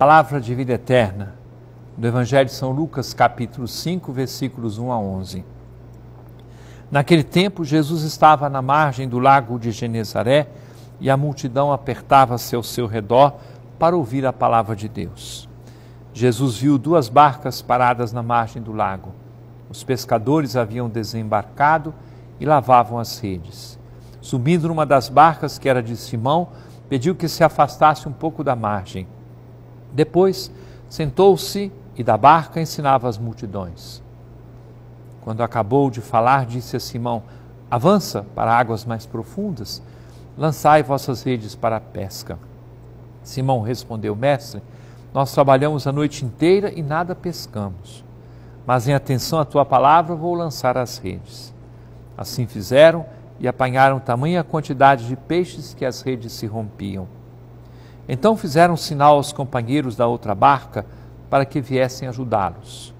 Palavra de vida eterna, do Evangelho de São Lucas, capítulo 5, versículos 1 a 11. Naquele tempo, Jesus estava na margem do lago de Genezaré e a multidão apertava-se ao seu redor para ouvir a palavra de Deus. Jesus viu duas barcas paradas na margem do lago. Os pescadores haviam desembarcado e lavavam as redes. Subindo numa das barcas, que era de Simão, pediu que se afastasse um pouco da margem. Depois, sentou-se e da barca ensinava as multidões. Quando acabou de falar, disse a Simão: Avança para águas mais profundas, lançai vossas redes para a pesca. Simão respondeu: Mestre, nós trabalhamos a noite inteira e nada pescamos. Mas em atenção à tua palavra vou lançar as redes. Assim fizeram e apanharam tamanha quantidade de peixes que as redes se rompiam. Então fizeram sinal aos companheiros da outra barca para que viessem ajudá-los.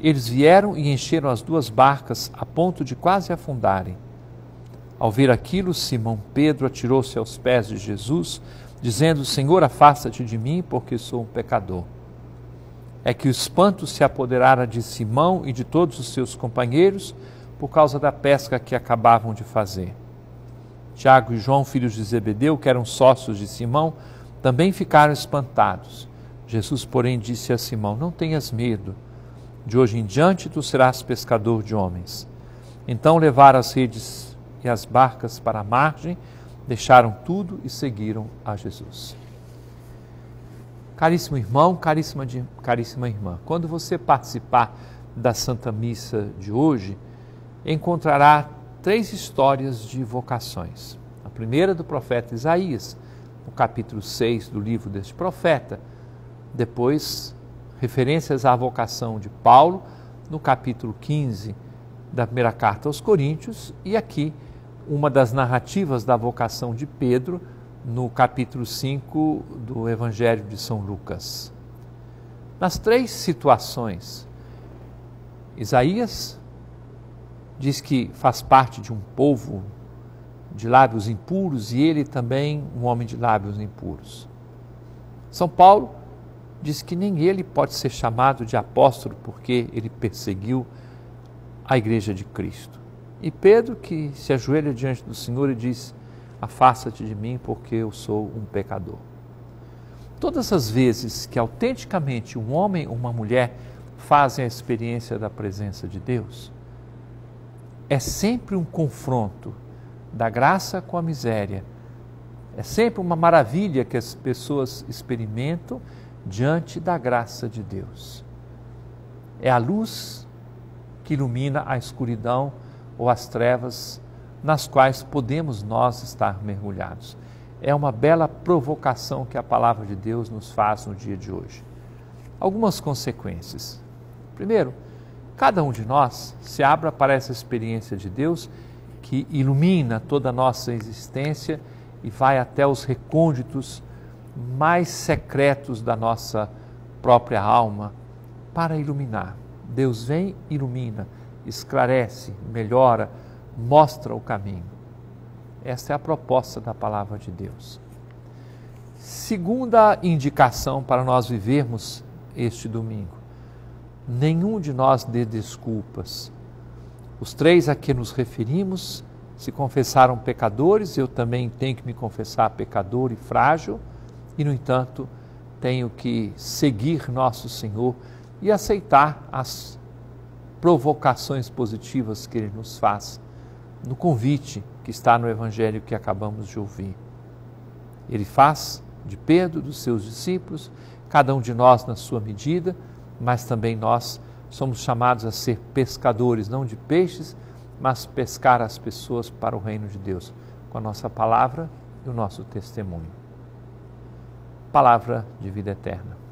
Eles vieram e encheram as duas barcas a ponto de quase afundarem. Ao ver aquilo, Simão Pedro atirou-se aos pés de Jesus, dizendo: Senhor, afasta-te de mim, porque sou um pecador. É que o espanto se apoderara de Simão e de todos os seus companheiros por causa da pesca que acabavam de fazer. Tiago e João, filhos de Zebedeu, que eram sócios de Simão, também ficaram espantados. Jesus, porém, disse a Simão: Não tenhas medo, de hoje em diante tu serás pescador de homens. Então levaram as redes e as barcas para a margem, deixaram tudo e seguiram a Jesus. Caríssimo irmão, caríssima, de, caríssima irmã, quando você participar da Santa Missa de hoje, encontrará três histórias de vocações. A primeira do profeta Isaías, no capítulo 6 do livro deste profeta. Depois, referências à vocação de Paulo, no capítulo 15 da primeira carta aos Coríntios, e aqui uma das narrativas da vocação de Pedro, no capítulo 5 do Evangelho de São Lucas. Nas três situações, Isaías diz que faz parte de um povo de lábios impuros e ele também um homem de lábios impuros. São Paulo diz que nem ele pode ser chamado de apóstolo porque ele perseguiu a igreja de Cristo. E Pedro que se ajoelha diante do Senhor e diz: Afasta-te de mim porque eu sou um pecador. Todas as vezes que autenticamente um homem ou uma mulher fazem a experiência da presença de Deus, é sempre um confronto da graça com a miséria. É sempre uma maravilha que as pessoas experimentam diante da graça de Deus. É a luz que ilumina a escuridão ou as trevas nas quais podemos nós estar mergulhados. É uma bela provocação que a palavra de Deus nos faz no dia de hoje. Algumas consequências. Primeiro, cada um de nós se abra para essa experiência de Deus que ilumina toda a nossa existência e vai até os recônditos mais secretos da nossa própria alma para iluminar. Deus vem, ilumina, esclarece, melhora, mostra o caminho. Esta é a proposta da palavra de Deus. Segunda indicação para nós vivermos este domingo: nenhum de nós dê desculpas os três a que nos referimos se confessaram pecadores, eu também tenho que me confessar pecador e frágil, e, no entanto, tenho que seguir nosso Senhor e aceitar as provocações positivas que Ele nos faz no convite que está no Evangelho que acabamos de ouvir. Ele faz de Pedro, dos seus discípulos, cada um de nós na sua medida, mas também nós somos chamados a ser pescadores, não de peixes, mas pescar as pessoas para o reino de Deus, com a nossa palavra e o nosso testemunho. Palavra de vida eterna.